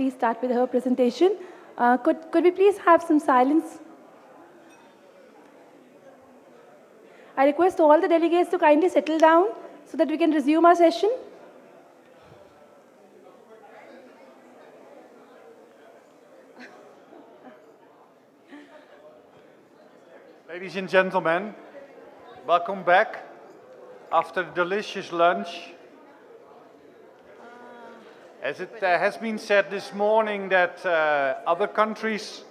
please start with her presentation. Uh, could, could we please have some silence? I request all the delegates to kindly settle down so that we can resume our session. Ladies and gentlemen, welcome back after a delicious lunch. As it uh, has been said this morning that uh, other countries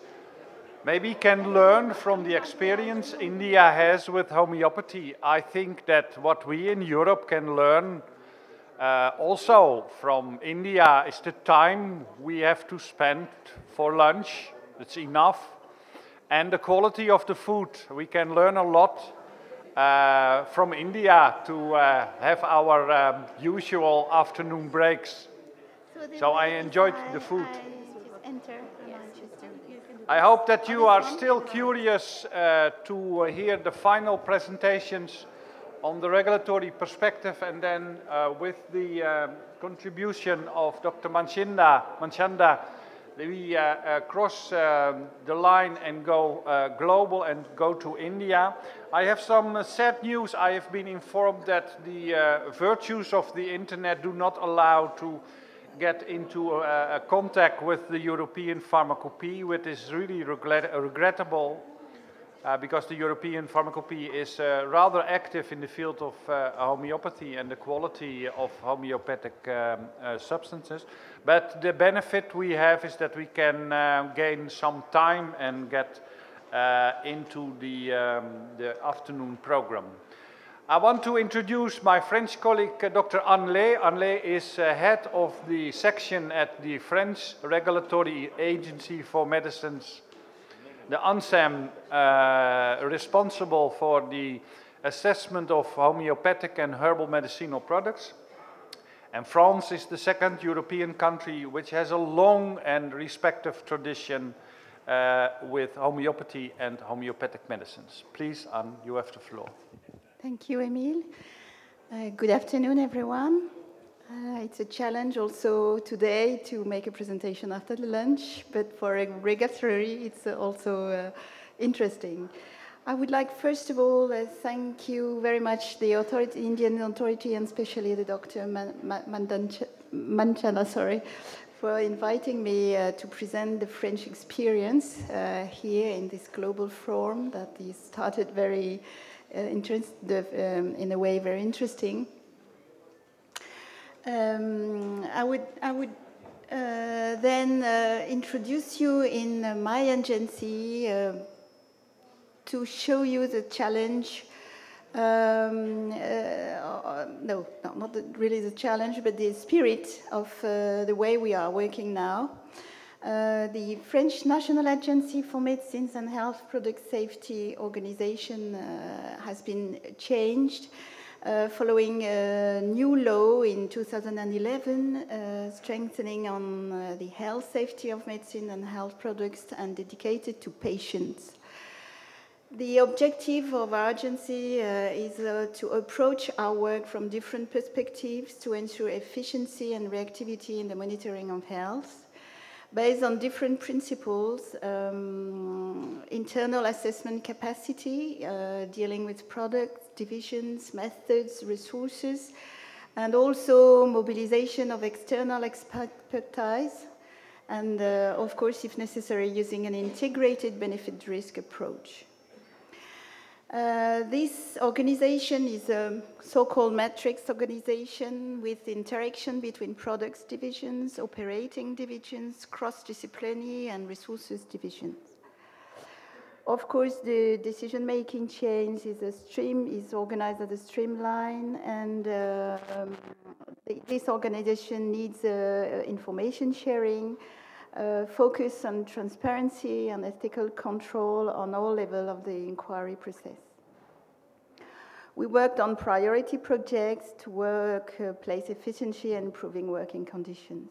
maybe can learn from the experience India has with homeopathy. I think that what we in Europe can learn uh, also from India is the time we have to spend for lunch. It's enough and the quality of the food. We can learn a lot uh, from India to uh, have our um, usual afternoon breaks. So, I enjoyed the food. I, hope that you are still curious uh, to hear the final presentations on the regulatory perspective and then uh, with the um, contribution of Dr. Manchinda, Manchanda we uh, uh, cross um, the line and go uh, global and go to India. I have some sad news. I have been informed that the virtues of the internet do not allow to get into a, a contact with the European pharmacopoeia, which is really regret regrettable uh, because the European pharmacopoeia is uh, rather active in the field of uh, homeopathy and the quality of homeopathic um, uh, substances. But the benefit we have is that we can uh, gain some time and get uh, into the, um, the afternoon program. I want to introduce my French colleague, Dr. Anne Anne is head of the section at the French Regulatory Agency for Medicines the ANSM uh, responsible for the assessment of homeopathic and herbal medicinal products. And France is the second European country which has a long and respective tradition uh, with homeopathy and homeopathic medicines. Please, Anne, you have the floor. Thank you, Emiel. Uh, good afternoon, everyone. Uh, it's a challenge also today to make a presentation after the lunch, but for a regulatory, it's also uh, interesting. I would like, first of all, uh, thank you very much, the authority, Indian authority, and especially the Dr. Manchanda, sorry, for inviting me uh, to present the French experience uh, here in this global forum that started very uh, interest, um, in a way very interesting. Um, I would, I would uh, then uh, introduce you in my agency uh, to show you the challenge. Um, uh, no, no, not the, really the challenge, but the spirit of uh, the way we are working now. the French National Agency for Medicines and Health Product Safety organization has been changed uh, following a new law in 2011 uh, strengthening on uh, the health safety of medicine and health products and dedicated to patients. The objective of our agency uh, is uh, to approach our work from different perspectives to ensure efficiency and reactivity in the monitoring of health based on different principles, um, internal assessment capacity, uh, dealing with products, divisions, methods, resources, and also mobilization of external expertise, and uh, of course, if necessary, using an integrated benefit risk approach. Uh, this organization is a so-called matrix organization with interaction between products divisions, operating divisions, cross-disciplinary and resources divisions. Of course, the decision-making chain is a stream is organized as a streamline, and uh, um, this organization needs uh, information sharing, uh, focus on transparency and ethical control on all levels of the inquiry process. We worked on priority projects to work, uh, place efficiency and improving working conditions.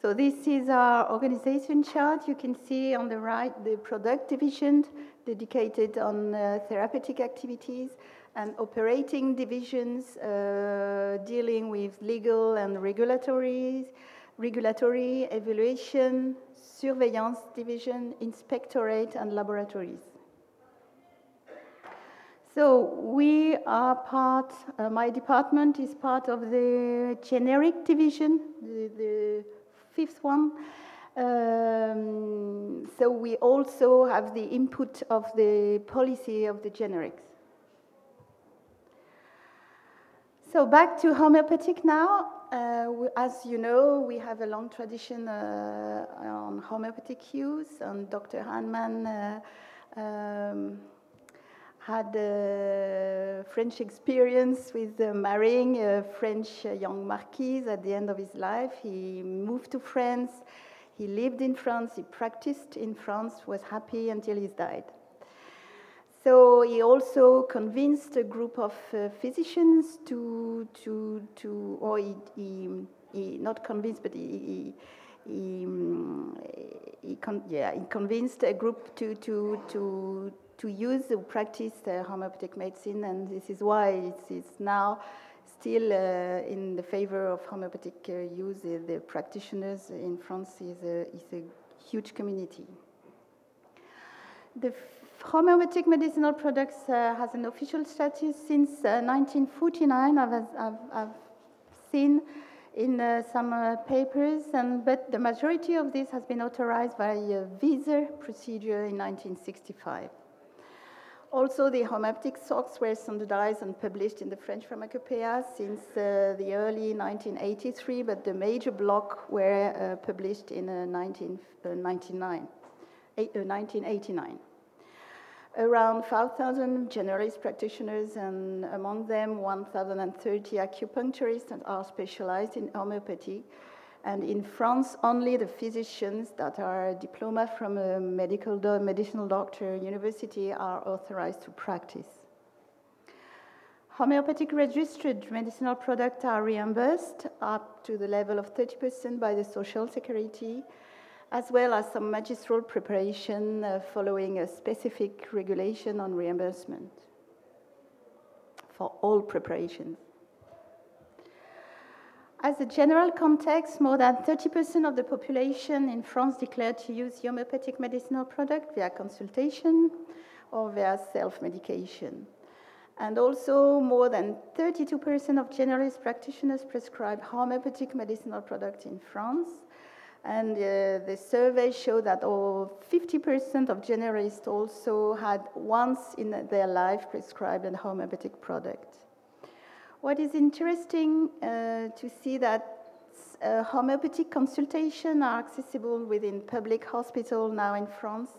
So this is our organization chart. You can see on the right the product division dedicated on uh, therapeutic activities and operating divisions uh, dealing with legal and regulatory regulatory, evaluation, surveillance division, inspectorate, and laboratories. So we are part, uh, my department is part of the generic division, the, the fifth one. Um, so we also have the input of the policy of the generics. So back to homeopathic now. Uh, we, as you know, we have a long tradition uh, on homeopathic use, and Dr. Hahnemann uh, um, had a French experience with marrying a French young marquise at the end of his life. He moved to France, he lived in France, he practiced in France, was happy until he died. So he also convinced a group of uh, physicians to, to, to or he, he, he, not convinced, but he, he, he, um, he con yeah, he convinced a group to, to, to, to use to practice uh, homeopathic medicine, and this is why it's, it's now still uh, in the favor of homeopathic uh, use. the practitioners in France is a, is a huge community. The homeopathic medicinal products uh, has an official status since uh, 1949. I've, I've, I've, seen in uh, some uh, papers, and, but the majority of this has been authorized by a visa procedure in 1965. Also, the homeopathic salts were standardized and published in the French Pharmacopoeia since uh, the early 1983, but the major block were uh, published in 1999, 1989 around 5,000 generalist practitioners, and among them 1,030 acupuncturists that are specialized in homeopathy. And in France, only the physicians that are diploma from a medical do medicinal doctor university are authorized to practice. Homeopathic registered medicinal products are reimbursed up to the level of 30% by the Social Security as well as some magistral preparation uh, following a specific regulation on reimbursement for all preparations. As a general context, more than 30% of the population in France declared to use homeopathic medicinal product via consultation or via self-medication. And also more than 32% of generalist practitioners prescribe homeopathic medicinal products in France, and uh, the survey showed that over 50% of generalists also had once in their life prescribed a homeopathic product. What is interesting uh, to see that uh, homeopathic consultation are accessible within public hospital now in France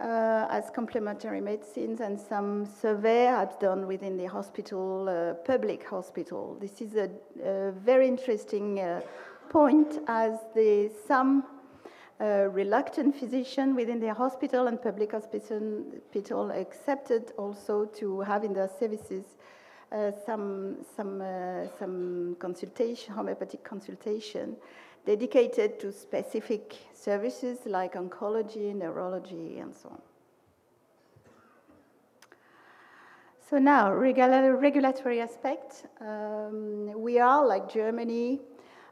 uh, as complementary medicines and some survey have done within the hospital, uh, public hospital. This is a, a very interesting uh, point as the, some uh, reluctant physician within the hospital and public hospital accepted also to have in their services uh, some, some, uh, some consultation, homeopathic consultation, dedicated to specific services like oncology, neurology, and so on. So now, regulatory aspect. Um, we are, like Germany,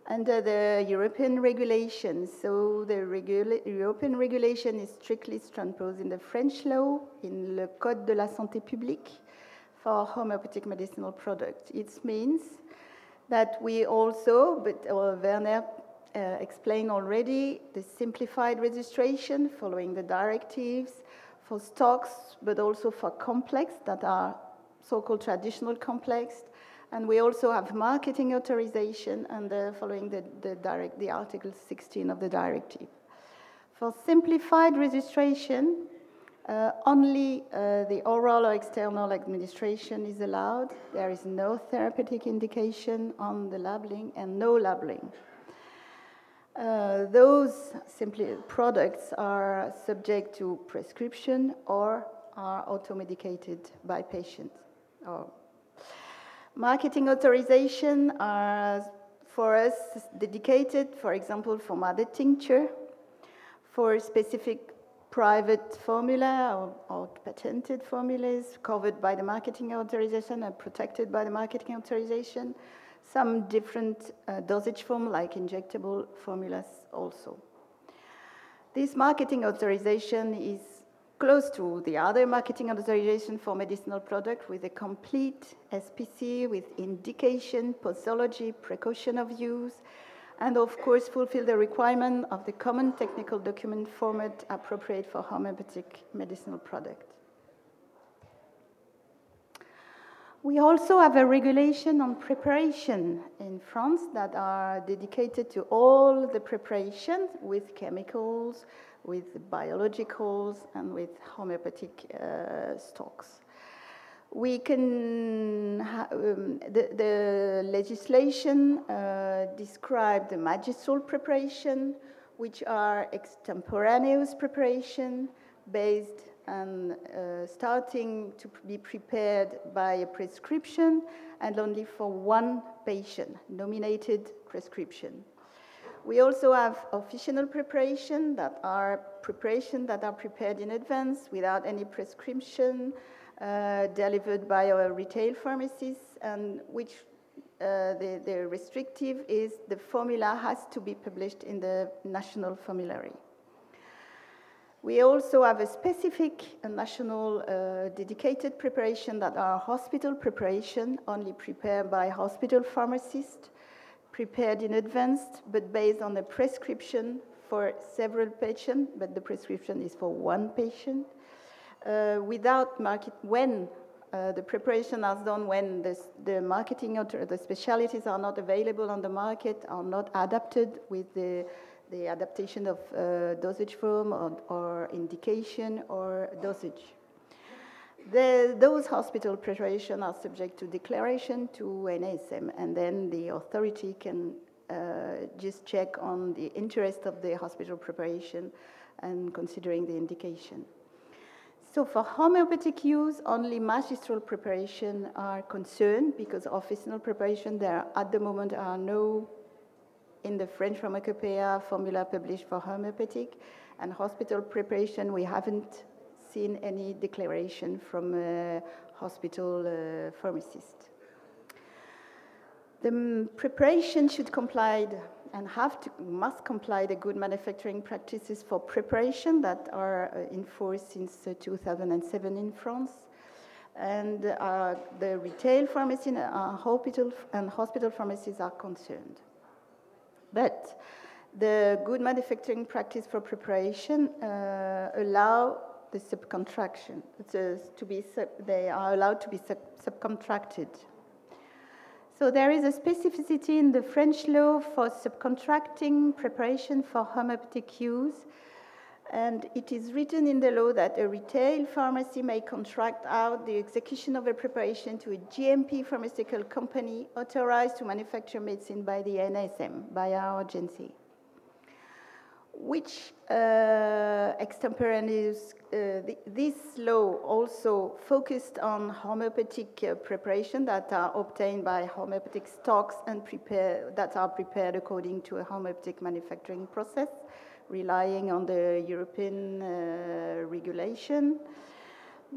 under the European regulation. So the regula European regulation is strictly transposed in the French law, in the Code de la Santé Publique, for homeopathic medicinal products. It means that we also, but uh, Werner uh, explained already, the simplified registration following the directives for stocks, but also for complex that are so-called traditional complex, and we also have marketing authorization and uh, following the, the, direct, the Article 16 of the directive. For simplified registration, uh, only uh, the oral or external administration is allowed. There is no therapeutic indication on the labeling and no labeling. Uh, those simply products are subject to prescription or are automedicated by patients or Marketing authorization are for us dedicated, for example, for mother tincture, for specific private formula or, or, patented formulas covered by the marketing authorization and protected by the marketing authorization, some different uh, dosage form like injectable formulas also. This marketing authorization is close to the other marketing authorization for medicinal product with a complete SPC with indication, posology, precaution of use, and of course fulfill the requirement of the common technical document format appropriate for homeopathic medicinal product. We also have a regulation on preparation in France that are dedicated to all the preparations with chemicals, with biologicals, and with homeopathic uh, stocks. We can, um, the, the, legislation uh, describe the magistral preparation, which are extemporaneous preparation based and uh, starting to be prepared by a prescription and only for one patient, nominated prescription. We also have official preparation that are preparation that are prepared in advance without any prescription, uh, delivered by our retail pharmacies, and which uh, the, the restrictive is the formula has to be published in the national formulary. We also have a specific national uh, dedicated preparation that are hospital preparation, only prepared by hospital pharmacists, prepared in advance, but based on a prescription for several patients, but the prescription is for one patient. Uh, without market, when uh, the preparation is done when this, the marketing or the specialties are not available on the market, are not adapted with the the adaptation of uh, dosage form or, or, indication or dosage. The, those hospital preparation are subject to declaration to NSM, and then the authority can uh, just check on the interest of the hospital preparation and considering the indication. So for homeopathic use, only magistral preparation are concerned because officinal preparation, there at the moment are no in the French Pharmacopoeia formula published for homeopathic and hospital preparation, we haven't seen any declaration from a hospital uh, pharmacist. The preparation should comply and have to, must comply the good manufacturing practices for preparation that are uh, in force since uh, 2007 in France. And uh, the retail pharmacy and uh, hospital, and hospital pharmacies are concerned. But the good manufacturing practice for preparation uh, allow the subcontraction to be sub, they are allowed to be sub, subcontracted. So there is a specificity in the French law for subcontracting preparation for homeopathic use, and it is written in the law that a retail pharmacy may contract out the execution of a preparation to a GMP pharmaceutical company authorized to manufacture medicine by the NSM, by our agency. Which uh, extemporaneous, uh, the, this law also focused on homeopathic uh, preparation that are obtained by homeopathic stocks and prepare, that are prepared according to a homeopathic manufacturing process relying on the European uh, regulation.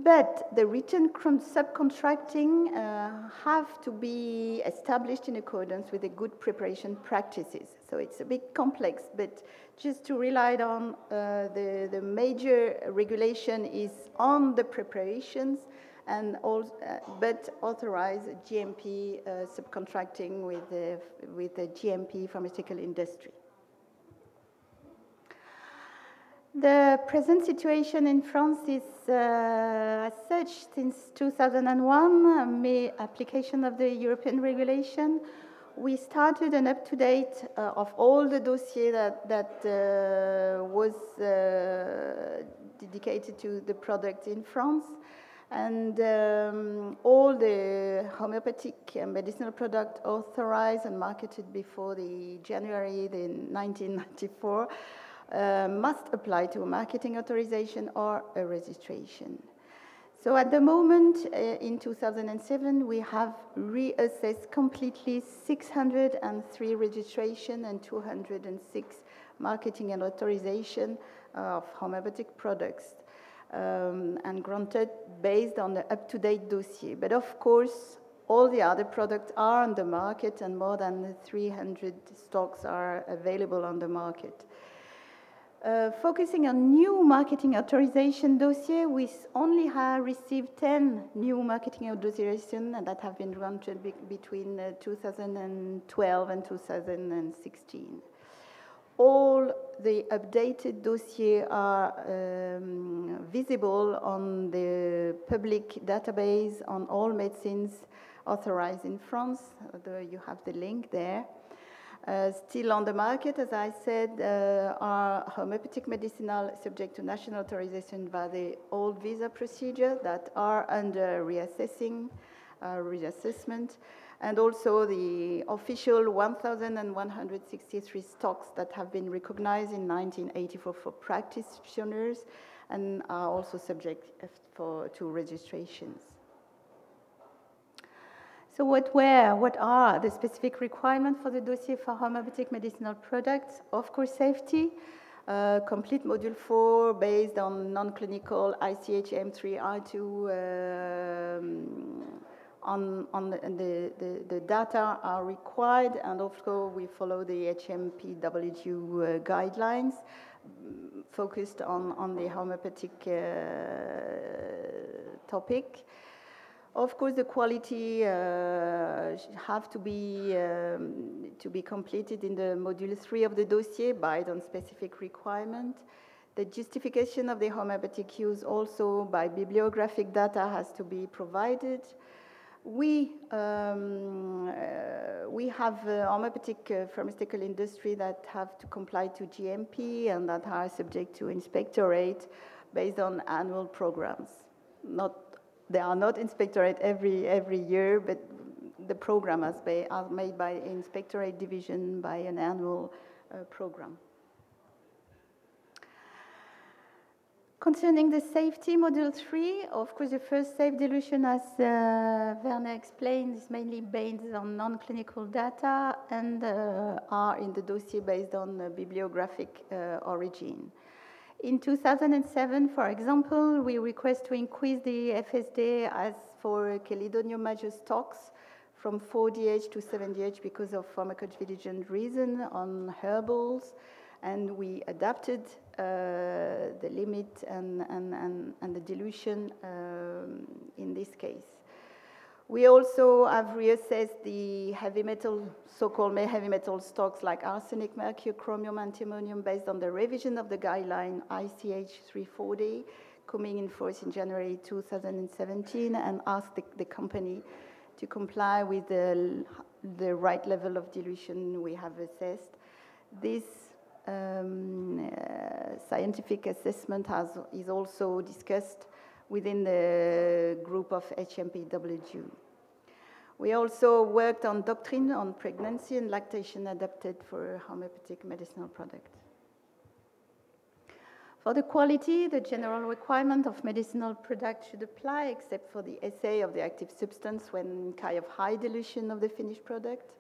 But the written subcontracting uh, have to be established in accordance with the good preparation practices. So it's a bit complex, but just to rely on uh, the, the major regulation is on the preparations and all, uh, but authorize GMP uh, subcontracting with the, with the GMP pharmaceutical industry. The present situation in France is uh, as such since 2001, May application of the European regulation. We started an up-to-date uh, of all the dossier that, that uh, was uh, dedicated to the product in France. And um, all the homeopathic medicinal product authorized and marketed before the January the 1994 uh, must apply to a marketing authorization or a registration. So at the moment, uh, in 2007, we have reassessed completely 603 registration and 206 marketing and authorization of homeopathic products um, and granted based on the up-to-date dossier. But of course, All the other products are on the market and more than 300 stocks are available on the market. Uh, focusing on new marketing authorization dossier, we only have received 10 new marketing authorization that have been granted be between uh, 2012 and 2016. All the updated dossiers are um, visible on the public database on all medicines authorized in France. although you have the link there. Uh, still on the market, as I said, uh, are homeopathic medicinal subject to national authorization by the old visa procedure that are under reassessing, uh, reassessment, and also the official 1,163 stocks that have been recognized in 1984 for practitioners and are also subject for, to registrations. So what were, what are the specific requirements for the dossier for homeopathic medicinal products? Of course, safety, uh, complete module 4 based on non-clinical ICH M3R2 um, on, on the, the, the, data are required and also we follow the HMPW uh, guidelines focused on, on the homeopathic uh, topic. Of course, the quality uh, have to be um, to be completed in the module three of the dossier based on specific requirement. The justification of the homeopathic use also by bibliographic data has to be provided. We, um, uh, we have a homeopathic uh, pharmaceutical industry that have to comply to GMP and that are subject to inspectorate based on annual programs, not they are not inspectorate every, every year, but the program is made by inspectorate division by an annual uh, program. Concerning the safety, module three, of course, the first safe dilution, as uh, Werner explained, is mainly based on non-clinical data and uh, are in the dossier based on bibliographic uh, origin. In 2007, for example, we request to increase the FSD as for Chelidonium major stocks from 4DH to 7DH because of pharmacovigilance reason on herbals, and we adapted uh, the limit and, and, and, and the dilution um, in this case. We also have reassessed the heavy metal, so-called heavy metal stocks like arsenic, mercury, chromium, antimonium based on the revision of the guideline ICH 340 coming in force in January 2017 and asked the, the company to comply with the, the right level of dilution we have assessed. This um, uh, scientific assessment has, is also discussed within the group of HMPW. We also worked on doctrine on pregnancy and lactation adapted for homeopathic medicinal products. For the quality, the general requirement of medicinal products should apply except for the assay of the active substance when kind of high dilution of the finished product.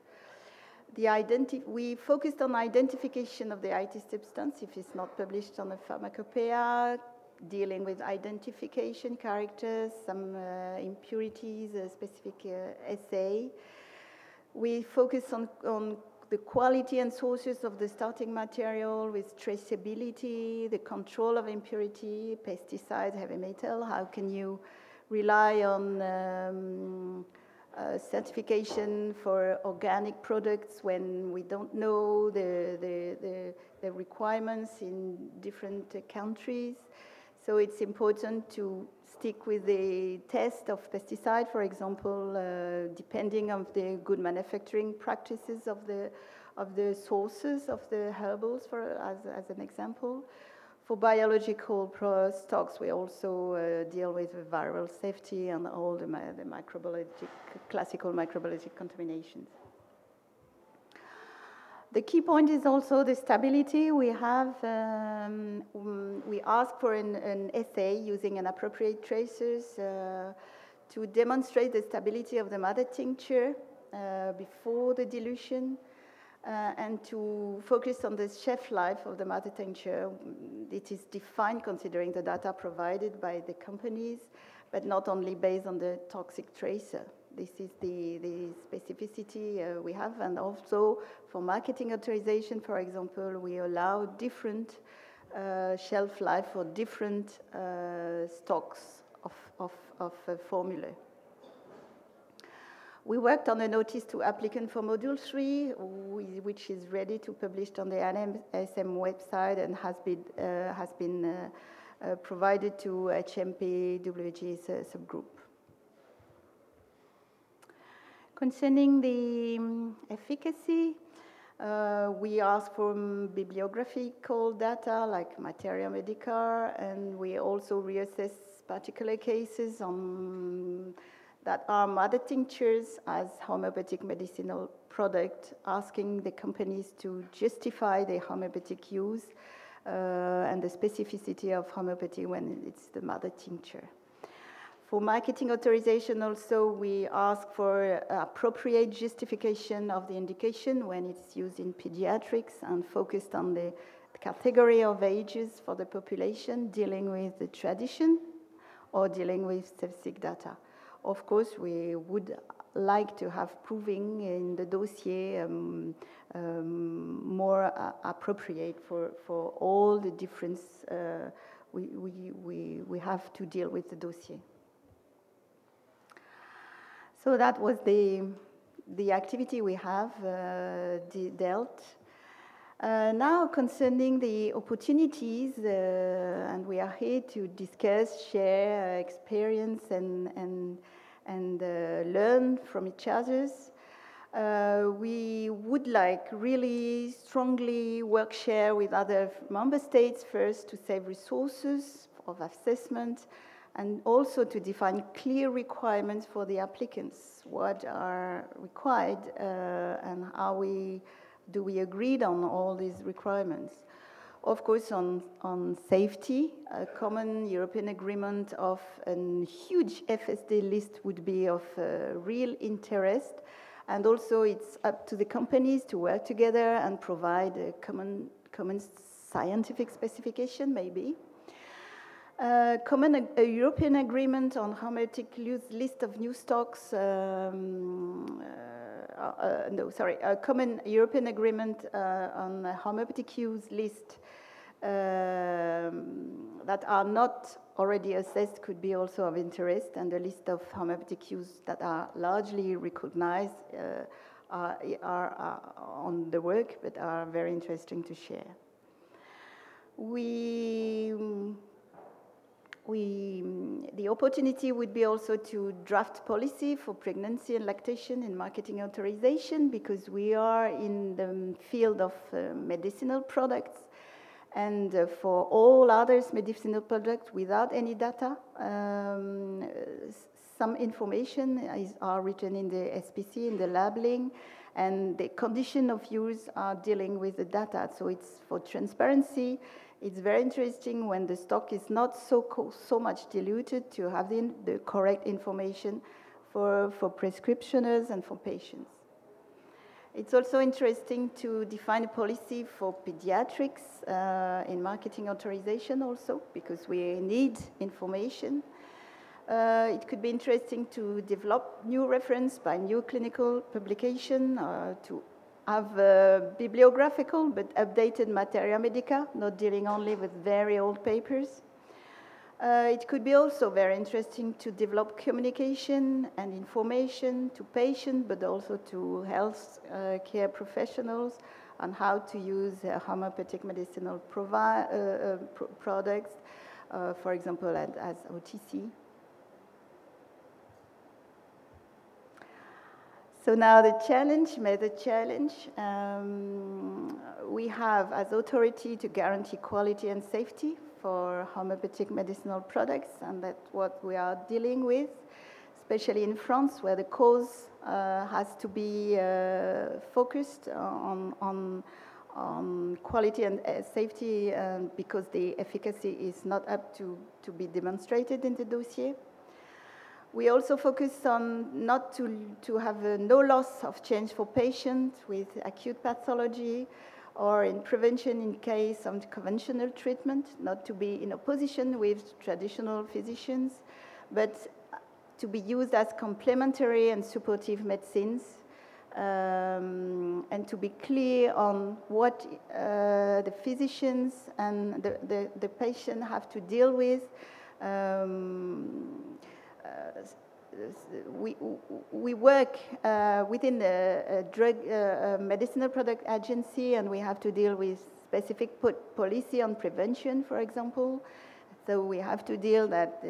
The we focused on identification of the active substance if it's not published on a pharmacopoeia, dealing with identification characters, some uh, impurities, a specific uh, assay. We focus on, on the quality and sources of the starting material with traceability, the control of impurity, pesticides, heavy metal. How can you rely on um, uh, certification for organic products when we don't know the, the, the, the requirements in different uh, countries? So it's important to stick with the test of pesticide, for example, uh, depending on the good manufacturing practices of the, of the sources of the herbals, for, as, as an example. For biological stocks, we also uh, deal with viral safety and all the, the microbiologic, classical microbiologic contaminations. The key point is also the stability. We have, um, we ask for an, an, assay using an appropriate tracers uh, to demonstrate the stability of the mother tincture uh, before the dilution uh, and to focus on the shelf life of the mother tincture. It is defined considering the data provided by the companies, but not only based on the toxic tracer. This is the, the specificity uh, we have. And also for marketing authorization, for example, we allow different uh, shelf life for different uh, stocks of, of, of formula. We worked on a notice to applicant for Module 3, which is ready to publish on the ANSM website and has been, uh, has been uh, uh, provided to HMP WG's subgroup. Concerning the um, efficacy, uh, we ask for um, bibliographical data like Materia Medica, and we also reassess particular cases on that are mother tinctures as homeopathic medicinal product, asking the companies to justify their homeopathic use uh, and the specificity of homeopathy when it's the mother tincture. For marketing authorization also, we ask for appropriate justification of the indication when it's used in pediatrics and focused on the category of ages for the population dealing with the tradition or dealing with statistic data. Of course, we would like to have proving in the dossier um, um, more uh, appropriate for, for all the difference uh, we, we, we, we have to deal with the dossier. So that was the, the activity we have uh, dealt. Uh, now, concerning the opportunities, uh, and we are here to discuss, share experience, and, and and uh, learn from each other. Uh, we would like really strongly work share with other member states first to save resources of assessment and also to define clear requirements for the applicants, what are required uh, and how we do we agreed on all these requirements. Of course, on, on safety, a common European agreement of a huge FSD list would be of uh, real interest. And also, it's up to the companies to work together and provide a common, common scientific specification, maybe. Uh, common a, a, European agreement on use list of new stocks. Um, uh, uh, no, sorry, a common European agreement uh, on homeopathic use list um, that are not already assessed could be also of interest, and the list of homeopathic use that are largely recognized uh, are, are, are, on the work, but are very interesting to share. We, we, the opportunity would be also to draft policy for pregnancy and lactation and marketing authorization because we are in the field of uh, medicinal products and uh, for all others medicinal products without any data, um, some information is, are written in the SPC, in the labeling, and the condition of use are dealing with the data. So it's for transparency. It's very interesting when the stock is not so, so much diluted to have the, the correct information for, for prescriptioners and for patients. It's also interesting to define a policy for pediatrics uh, in marketing authorization also, because we need information. Uh, it could be interesting to develop new reference by new clinical publication, uh, to have bibliographical but updated materia medica, not dealing only with very old papers. Uh, it could be also very interesting to develop communication and information to patients, but also to health uh, care professionals on how to use uh, homeopathic medicinal uh, uh, pro products, for example, as OTC. So now the challenge, method challenge. Um, we have as authority to guarantee quality and safety for homeopathic medicinal products, and that's what we are dealing with, especially in France, where the cause uh, has to be uh, focused on, on, on, quality and uh, safety um, because the efficacy is not up to, to be demonstrated in the dossier. We also focus on not to, to have no loss of change for patients with acute pathology, or in prevention in case of conventional treatment, not to be in opposition with traditional physicians, but to be used as complementary and supportive medicines, um, and to be clear on what uh, the physicians and the, the, the, patient have to deal with. Um, we, we work uh, within the drug uh, medicinal product agency and we have to deal with specific policy on prevention, for example. So we have to deal that uh,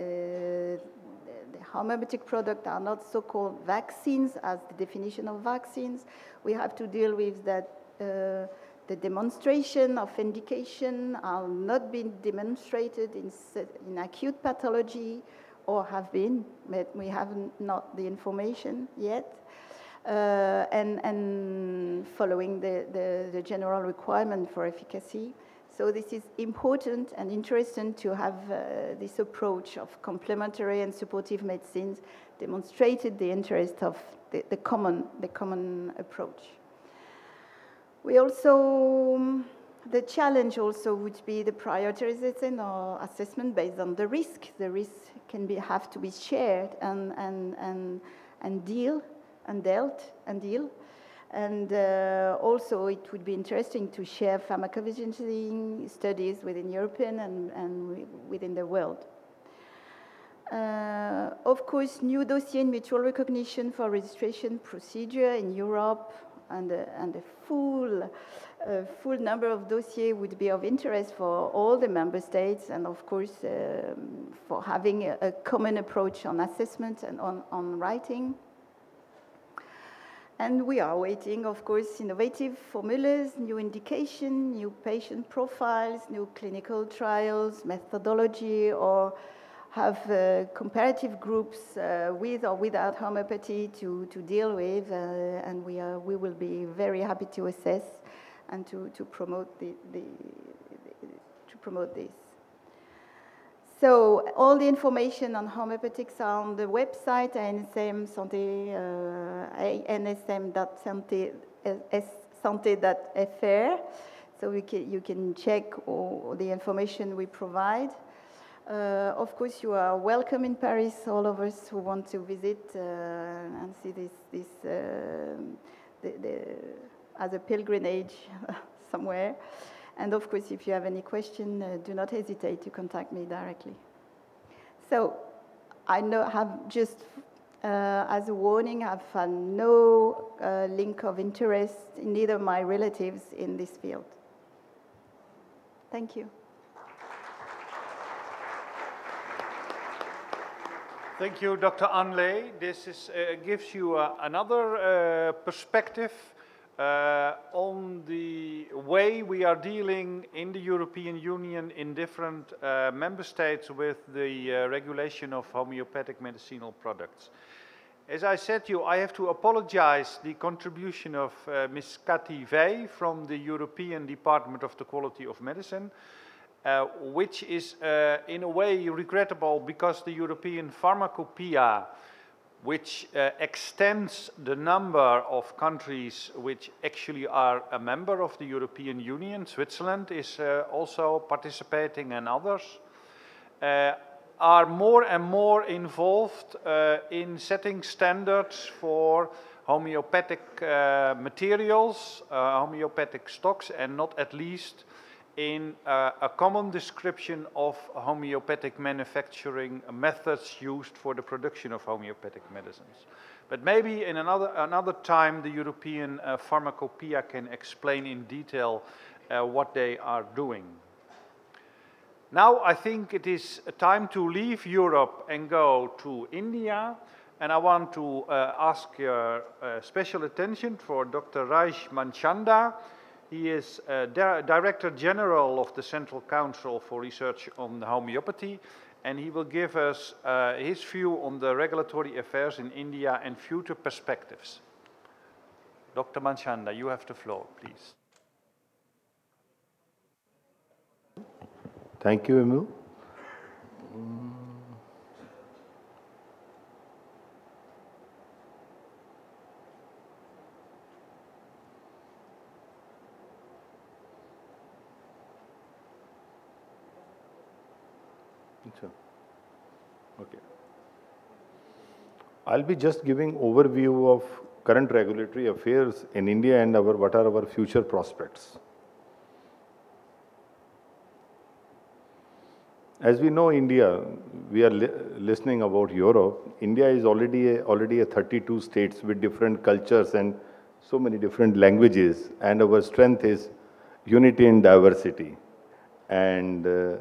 the homeopathic products are not so-called vaccines as the definition of vaccines. We have to deal with that uh, the demonstration of indication are not being demonstrated in, in acute pathology or have been, but we have not the information yet. Uh, and, and following the, the, the general requirement for efficacy. So this is important and interesting to have uh, this approach of complementary and supportive medicines demonstrated the interest of the, the, common, the common approach. We also, the challenge also would be the prioritization or assessment based on the risk. The risk can be, have to be shared and, and, and, and deal and dealt and deal and uh, also, it would be interesting to share pharmacovigilance studies within European and, and within the world. Uh, of course, new dossier in mutual recognition for registration procedure in Europe and, uh, and a full, uh, full number of dossiers would be of interest for all the member states and of course um, for having a, a, common approach on assessment and on, on writing. And we are waiting, of course, innovative formulas, new indication, new patient profiles, new clinical trials, methodology, or have uh, comparative groups uh, with or without homeopathy to, to deal with, uh, and we, are, we will be very happy to assess and to, to, promote, the, the, to promote this. So all the information on homeopathics are on the website NSM Santé, uh, ansm.santé.fr. So we can, you can check all the information we provide. Uh, of course, you are welcome in Paris, all of us who want to visit uh, and see this, this uh, the, the, as a pilgrimage somewhere. And of course, if you have any question, uh, do not hesitate to contact me directly. So I know, have just, uh, as a warning, I've found no uh, link of interest in neither my relatives in this field. Thank you. Thank you, Dr. Anle. This is, uh, gives you uh, another uh, perspective uh, on the way we are dealing in the European Union in different uh, member states with the uh, regulation of homeopathic medicinal products. As I said to you, I have to apologize the contribution of uh, Ms. Cathy Vey from the European Department of the Quality of Medicine, uh, which is uh, in a way regrettable because the European Pharmacopoeia which uh, extends the number of countries which actually are a member of the European Union. Switzerland is uh, also participating and others. Uh, are more and more involved uh, in setting standards for homeopathic uh, materials, uh, homeopathic stocks, and not at least in uh, a common description of homeopathic manufacturing methods used for the production of homeopathic medicines. But maybe in another, another time the European uh, Pharmacopoeia can explain in detail uh, what they are doing. Now I think it is time to leave Europe and go to India. And I want to uh, ask your uh, special attention for Dr. Raj Manchanda. He is uh, Di Director General of the Central Council for Research on Homeopathy, and he will give us uh, his view on the regulatory affairs in India and future perspectives. Dr. Manchanda, you have the floor, please. Thank you, Emiel. I'll be just giving overview of current regulatory affairs in India and our, what are our future prospects. As we know India, we are li listening about Europe. India is already a, already a 32 states with different cultures and so many different languages. And our strength is unity in diversity. And uh,